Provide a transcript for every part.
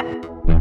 Bye.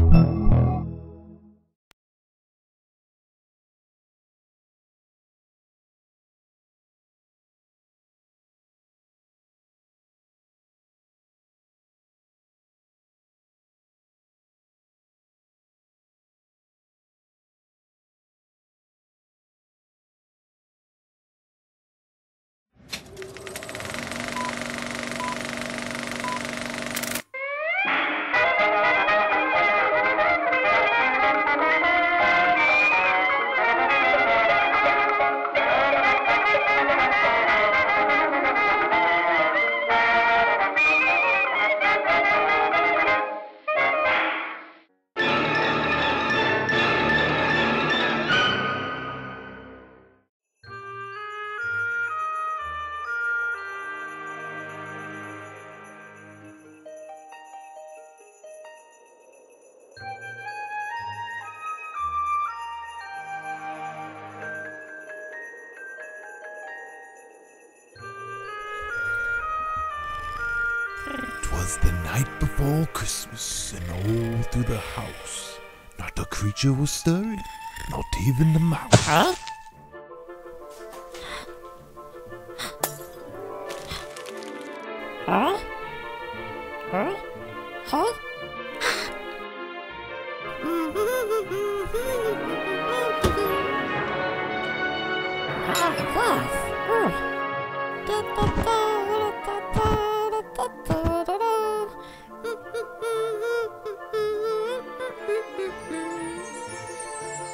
'Twas the night before Christmas, and all through the house, not a creature was stirring, not even the mouse. Huh? Huh? Huh? Huh? Ah, yes. Oh.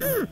Mm-mm.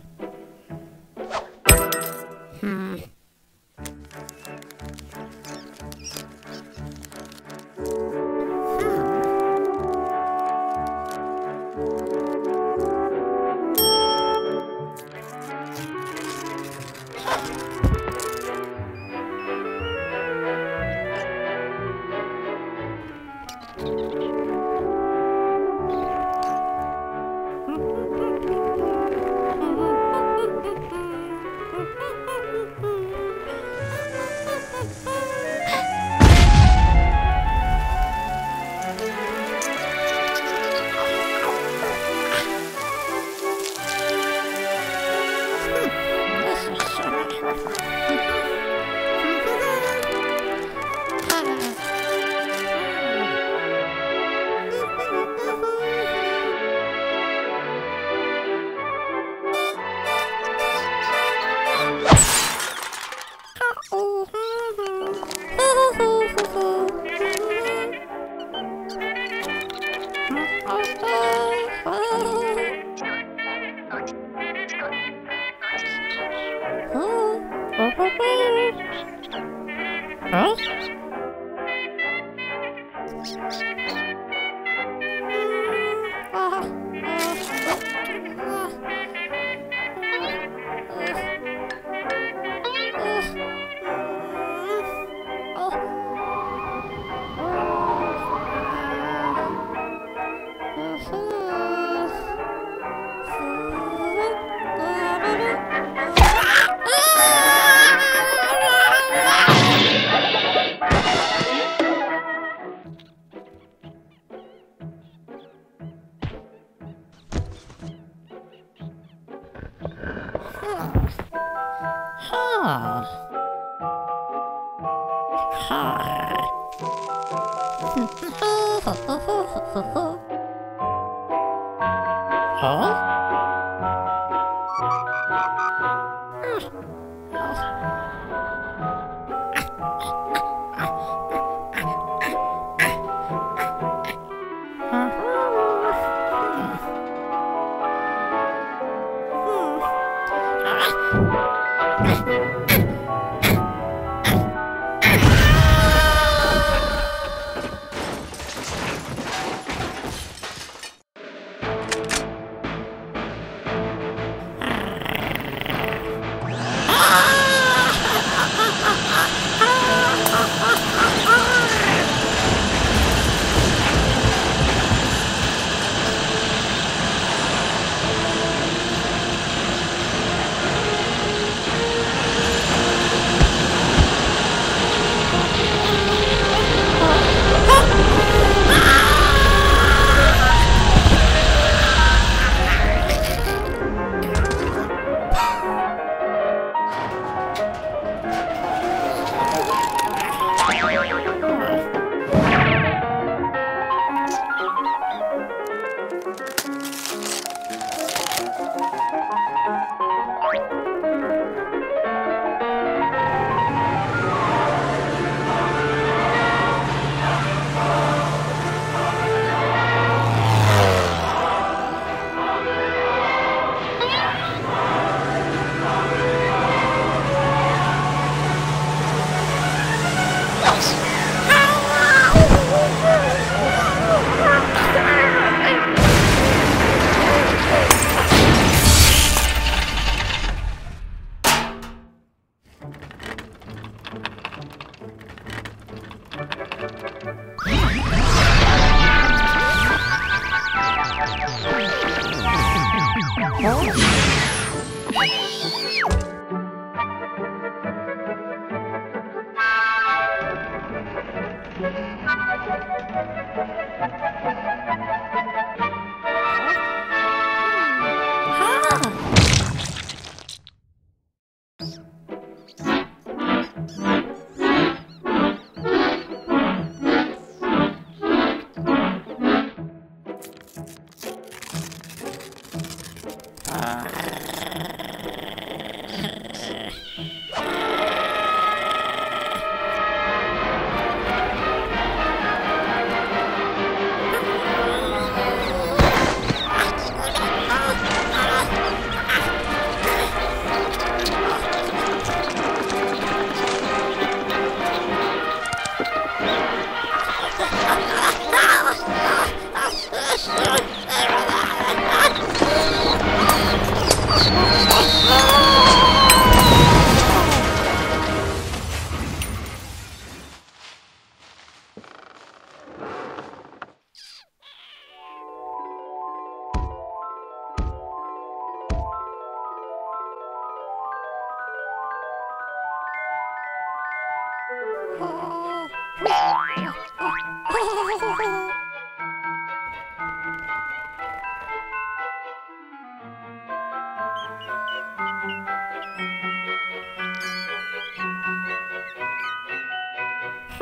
Huh. Huh. huh?